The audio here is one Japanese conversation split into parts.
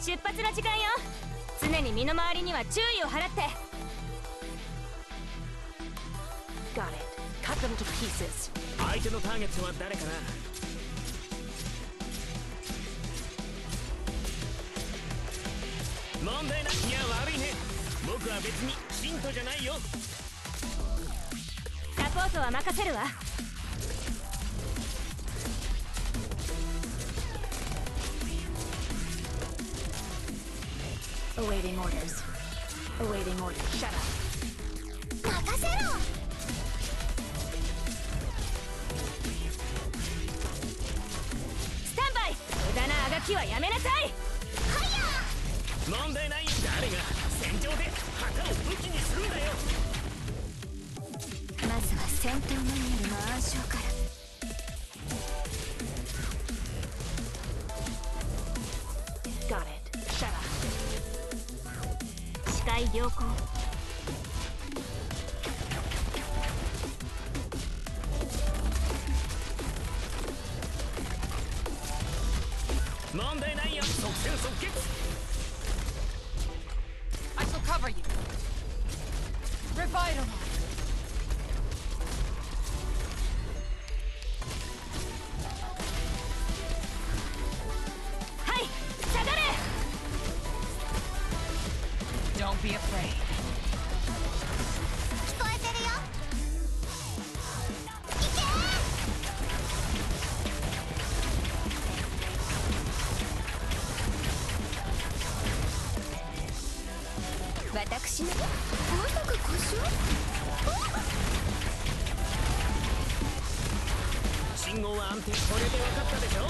出発の時間よ。常に身の回りには注意を払って。Got it. Cut them to pieces. 相手のターゲットは誰かな？問題ないいや悪いね。僕は別にヒントじゃないよ。サポートは任せるわ Awaiting orders. Awaiting orders. Shut up. 任せろスタンバイ無駄なあがきはやめなさい問題ない誰が戦場で旗を武器にするんだよまずは戦闘マニュアルの暗唱から界良好問題ないよ即戦即決 I shall cover you. Revitalize. Be afraid. 聞こえてるよ。私のまさか故障？信号は安定。これで分かったでしょ？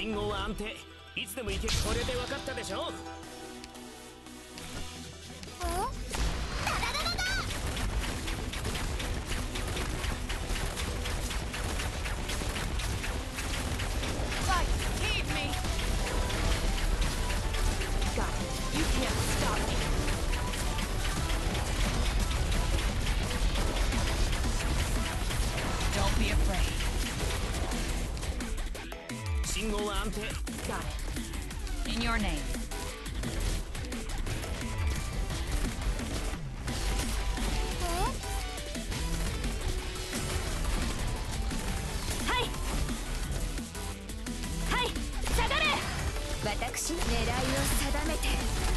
信号は安定。いつでも行け。これで分かったでしょ？Blood, be afraid. 信号は安定 Got it. In your name. はいはい下がれ私狙いを定めて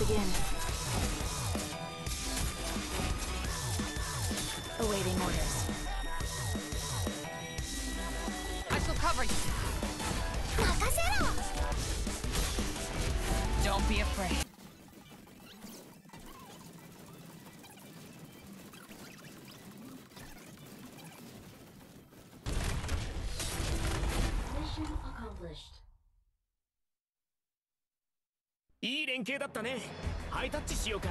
begin. Awaiting orders. I shall cover you. Don't be afraid. いい連携だったね。ハイタッチしようか。